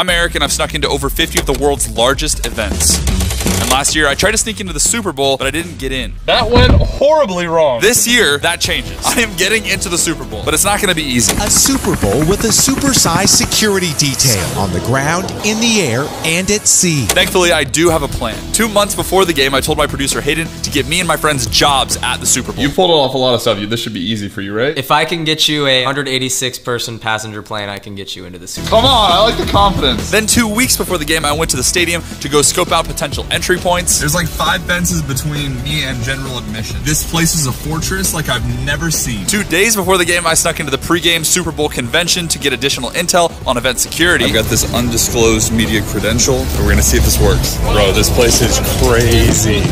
I'm Eric, and I've snuck into over 50 of the world's largest events. And last year, I tried to sneak into the Super Bowl, but I didn't get in. That went horribly wrong. This year, that changes. I am getting into the Super Bowl, but it's not going to be easy. A Super Bowl with a supersized security detail on the ground, in the air, and at sea. Thankfully, I do have a plan. Two months before the game, I told my producer Hayden to get me and my friends jobs at the Super Bowl. You pulled off a lot of stuff. You- This should be easy for you, right? If I can get you a 186 person passenger plane, I can get you into the Super Bowl. Come on, I like the confidence. Then two weeks before the game, I went to the stadium to go scope out potential entry points. There's like five fences between me and general admission. This place is a fortress like I've never seen. Two days before the game, I snuck into the pregame Super Bowl convention to get additional intel on event security. I've got this undisclosed media credential, and we're gonna see if this works. Bro, this place is crazy.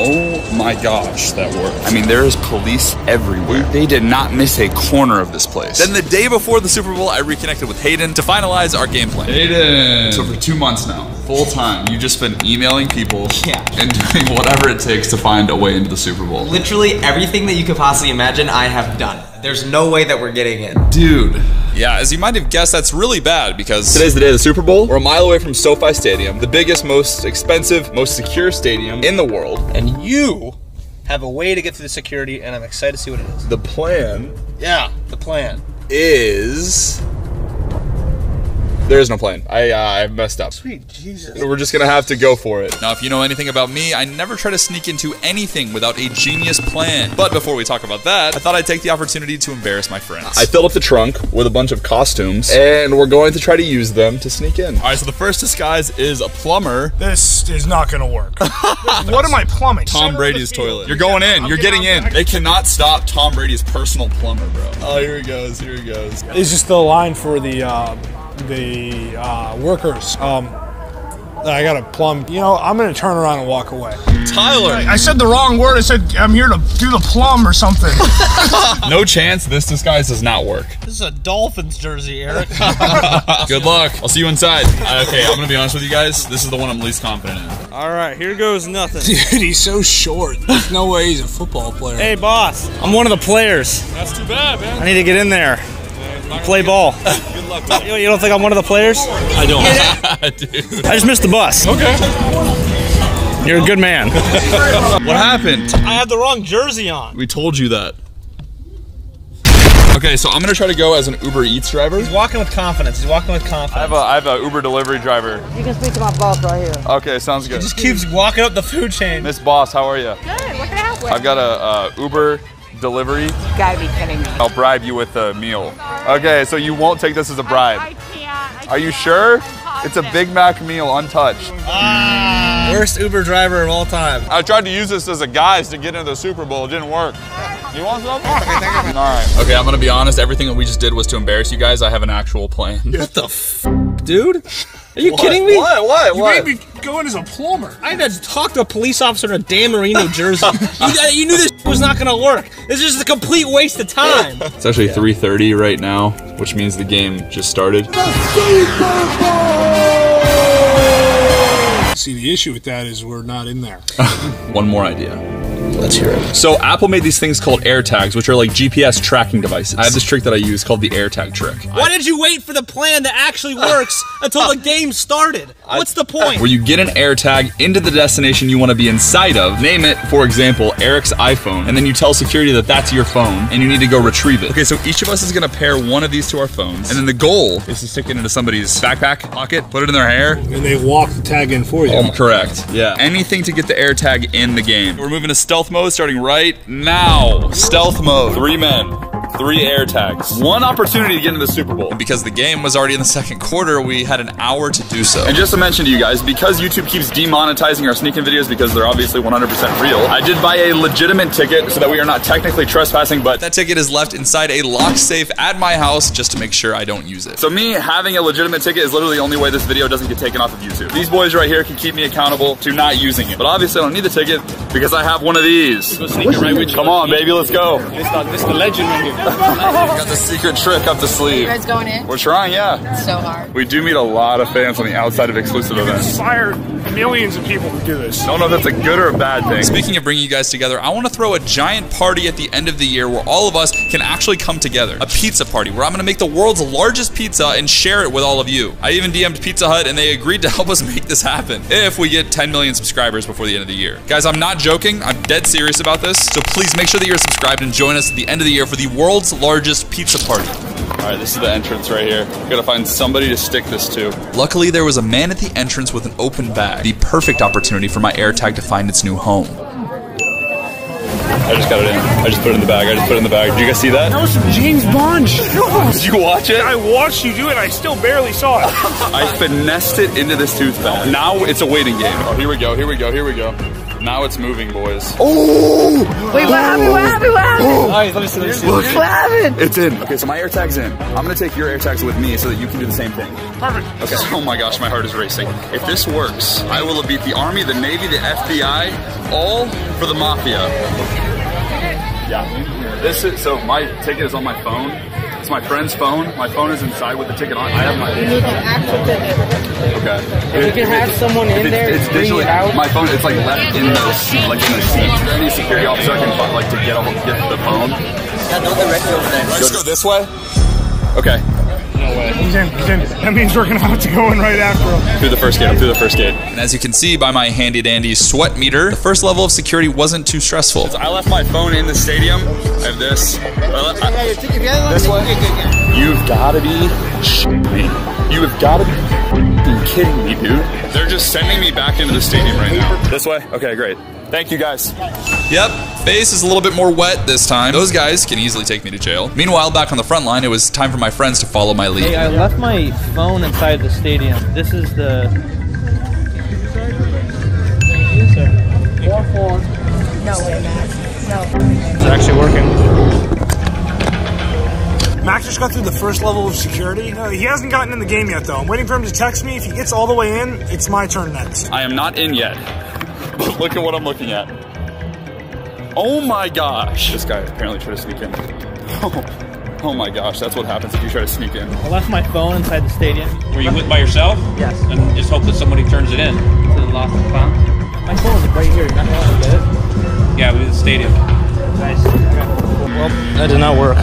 Oh my gosh, that worked. I mean, there is police everywhere. They did not miss a corner of this place. Then the day before the Super Bowl, I reconnected with Hayden to finalize our game plan. Aiden. So for two months now, full time, you've just been emailing people Yeah. and doing whatever it takes to find a way into the Super Bowl. Literally everything that you could possibly imagine, I have done. There's no way that we're getting in. Dude, Yeah, as you might have guessed, that's really bad because Today's the day of the Super Bowl. We're a mile away from SoFi Stadium, the biggest, most expensive, most secure stadium in the world. and you have a way to get through the security, and I'm excited to see what it is. The plan Yeah, the plan. is. There is no plan. I uh, I messed up. Sweet Jesus. We're just gonna have to go for it. Now, if you know anything about me, I never try to sneak into anything without a genius plan. But before we talk about that, I thought I'd take the opportunity to embarrass my friends. I filled up the trunk with a bunch of costumes, and we're going to try to use them to sneak in. All right, so the first disguise is a plumber. This is not gonna work. what am I plumbing? Tom Brady's toilet. You're going in. You're getting in. They cannot stop Tom Brady's personal plumber, bro. Oh, here he goes. Here he goes. Is this the line for the uh, the uh, workers? Um, I got a plumb. You know, I'm gonna turn around and walk away. Tyler. I said the wrong word. I said I'm here to do the plumb or something. no chance this disguise does not work. This is a Dolphins jersey, Eric. Good luck. I'll see you inside. Uh, okay, I'm gonna be honest with you guys. This is the one I'm least confident in. All right, here goes nothing. Dude, he's so short. There's no way he's a football player. Hey, boss, I'm one of the players. That's too bad, man. I need to get in there. Play ball. Good luck. You you don't think I'm one of the players? I don't. Dude. I just missed the bus. Okay. You're a good man. What happened? I had the wrong jersey on. We told you that. Okay, so I'm gonna try to go as an Uber Eats driver. He's walking with confidence. He's walking with confidence. I confidence. have a I have a Uber delivery driver. You can speak to my boss right here. Okay, sounds good. He just keeps walking up the food chain. Miss Boss, how are you? Good. What can I help with? I've got a, uh Uber delivery. You gotta be kidding me. I'll bribe you with a meal. Okay, so you won't take this as a bribe. I can't. I Are you can't. sure? It's a. Big Mac meal, untouched. Worst Uber driver of all time. I tried to use this as a guise to get into the Super Bowl. It didn't work. You want some? All right. Okay, I'm gonna be honest. Everything that we just did was to embarrass you guys. I have an actual plan. What the f, dude? Are you kidding me? What? What? You What? made me go in as a plumber. I had to talk to a police officer in a Dan Marino jersey. you, uh, you knew this was not gonna work. This is just a complete waste of time. It's actually 3:30 right now, which means the game just started. See, the issue with that is we're not in there. One more idea. Let's hear it. So Apple made these things called AirTags, which are like GPS tracking devices. I have this trick that I use called the AirTag trick. Why did you wait for the plan that actually works until the game started? What's the point? Where you get an AirTag into the destination you want to be inside of. Name it, for example, Eric's iPhone, and then you tell security that that's your phone, and you need to go retrieve it. Okay, so each of us is gonna pair one of these to our phones, and then the goal is to stick it into somebody's backpack, pocket, put it in their hair, and they walk the tag in for you. Oh, correct. Yeah. Anything to get the air tag in the game. We're moving to stealth mode starting right now. Stealth mode. Three men. Three air tags. One opportunity to get into the Super Bowl. And because the game was already in the second quarter, we had an hour to do so. And just to mention to you guys, because YouTube keeps demonetizing our sneaking videos because they're obviously 100% real, I did buy a legitimate ticket so that we are not technically trespassing, but that ticket is left inside a lock safe at my house just to make sure I don't use it. So me having a legitimate ticket is literally the only way this video doesn't get taken off of YouTube. These boys right here can keep me accountable to not using it. But obviously I don't need the ticket because I have one of these. Come on, baby, let's go. This the legend right here. Got the secret trick up the sleeve. You sleeve. guys going in? We're trying, yeah. So hard. We do meet a lot of fans on the outside of exclusive events. Inspire millions of people to do this. Don't know if that's a good or a bad thing. Speaking of bringing you guys together, I want to throw a giant party at the end of the year where all of us can actually come together. A pizza party where I'm going to make the world's largest pizza and share it with all of you. I even DM'd Pizza Hut and they agreed to help us make this happen if we get 10 million subscribers before the end of the year. Guys, I'm not joking. I'm dead serious about this. So please make sure that you're subscribed and join us at the end of the year for the world's largest pizza party. All right, this is the entrance right here. Gotta find somebody to stick this to. Luckily, there was a man at the entrance with an open bag. The perfect opportunity for my AirTag to find its new home. I just got it in. I just put it in the bag. I just put it in the bag. Did you guys see that? That was some James Bond. Did you watch it? I watched you do it. I still barely saw it. I finessed it into this tooth bag. Now it's a waiting game. Oh, here we go. Here we go. Here we go. Now it's moving, boys. Oh! Wait, what happened? What happened? What happened? Oh! Alright, let me see. Let me see. What happened? It's in. Okay, so my AirTag's in. I'm gonna take your AirTags with me so that you can do the same thing. Perfect. Okay. Oh my gosh, my heart is racing. If this works, I will beat the Army, the Navy, the FBI, all for the Mafia. Yeah. This is so my ticket is on my phone. It's my friend's phone. My phone is inside with the ticket on. I have my. You need an actual ticket. Okay. if You can have someone in It's, there it's bring digitally it out. My phone, it's like left in the seat, like in the seat. Is there any security officer I can like to get off, get the phone? Let's go this way. Okay, He's in. He's in. That means we're gonna have to go in right after him. through the first gate. I'm through the first gate. And as you can see by my handy dandy sweat meter, the first level of security wasn't too stressful. I left my phone in the stadium. I have this. I- I- this way. You've got to be shitting me. You have got to be f***ing kidding me, dude. They're just sending me back into the stadium right now. This way. Okay, great. Thank you, guys. Yep, face is a little bit more wet this time. Those guys can easily take me to jail. Meanwhile, back on the front line, it was time for my friends to follow my lead. Hey, I left my phone inside the stadium. This is the. No way, Max. No. It's actually working. Max just got through the first level of security. Uh, he hasn't gotten in the game yet, though. I'm waiting for him to text me. If he gets all the way in, it's my turn next. I am not in yet. But look at what I'm looking at. Oh my gosh. This guy apparently tried to sneak in. Oh, oh my gosh, that's what happens if you try to sneak in. I left my phone inside the stadium. Were you with by yourself? Yes. And just hope that somebody turns it in. To the lost and found. My phone is right here. You're not gonna get it. Yeah, with the stadium. Nice. Well, that did not work.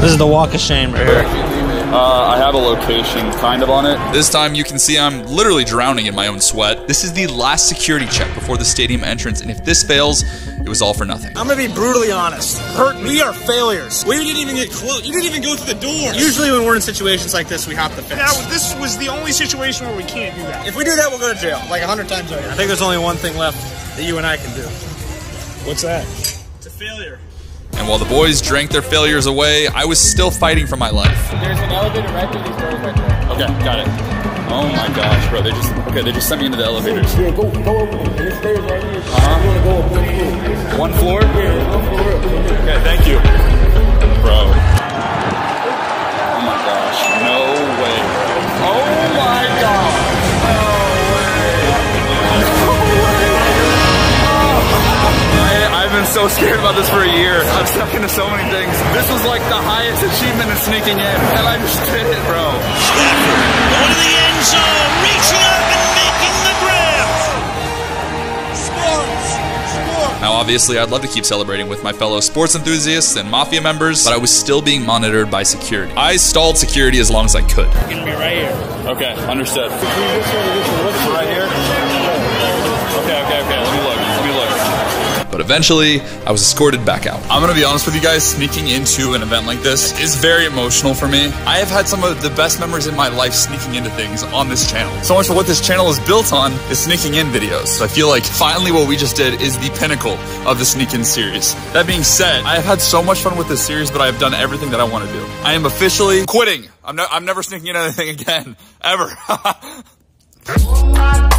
This is the walk of shame right here. Uh, I have a location kind of on it. This time you can see I'm literally drowning in my own sweat. This is the last security check before the stadium entrance, and if this fails, it was all for nothing. I'm gonna be brutally honest. Hurt, we are failures. We didn't even get close. You didn't even go through the door. Usually, when we're in situations like this, we hop the fence. Now, this was the only situation where we can't do that. If we do that, we'll go to jail like a hundred times over. I think there's only one thing left that you and I can do. What's that? It's a failure. And while the boys drank their failures away, I was still fighting for my life. There's an elevator right through these doors right there. Okay, got it. Oh my gosh, bro. They just okay. They just sent me into the elevators. Yeah, go, go over. There's stairs right here. Uh-huh. You wanna go up one floor? One floor? Yeah, one floor. Okay, thank you, bro. So scared about this for a year. I've stuck into so many things. This was like the highest achievement in sneaking in, and I just did it, bro. Going to the end zone, reaching up and making the grab. Sports. Sports. Now, obviously, I'd love to keep celebrating with my fellow sports enthusiasts and mafia members, but I was still being monitored by security. I stalled security as long as I could. It's gonna be right here. Okay, understood. Eventually, I was escorted back out. I'm gonna be honest with you guys, sneaking into an event like this is very emotional for me. I have had some of the best memories in my life sneaking into things on this channel. So much for what this channel is built on is sneaking in videos. So I feel like finally what we just did is the pinnacle of the sneak in series. That being said, I have had so much fun with this series, but I have done everything that I want to do. I am officially quitting. I'm, ne- I'm never sneaking in anything again, ever. Oh